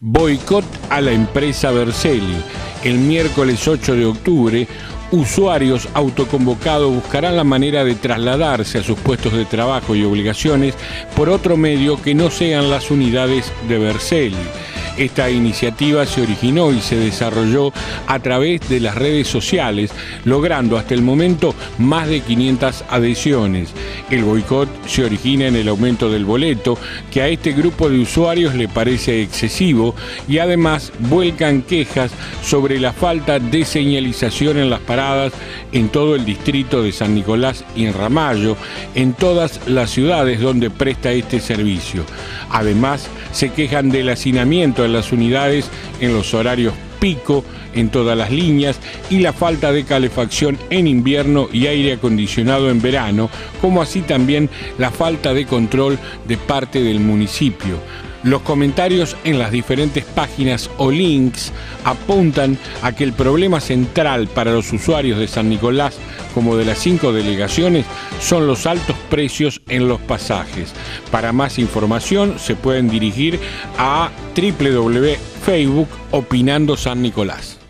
Boicot a la empresa Vercelli. El miércoles 8 de octubre, usuarios autoconvocados buscarán la manera de trasladarse a sus puestos de trabajo y obligaciones por otro medio que no sean las unidades de Vercelli. Esta iniciativa se originó y se desarrolló a través de las redes sociales, logrando hasta el momento más de 500 adhesiones. El boicot se origina en el aumento del boleto, que a este grupo de usuarios le parece excesivo y además vuelcan quejas sobre la falta de señalización en las paradas en todo el distrito de San Nicolás y en Ramallo, en todas las ciudades donde presta este servicio. Además, se quejan del hacinamiento las unidades en los horarios pico en todas las líneas y la falta de calefacción en invierno y aire acondicionado en verano, como así también la falta de control de parte del municipio. Los comentarios en las diferentes páginas o links apuntan a que el problema central para los usuarios de San Nicolás como de las cinco delegaciones son los altos precios en los pasajes. Para más información se pueden dirigir a www.facebook Opinando San Nicolás.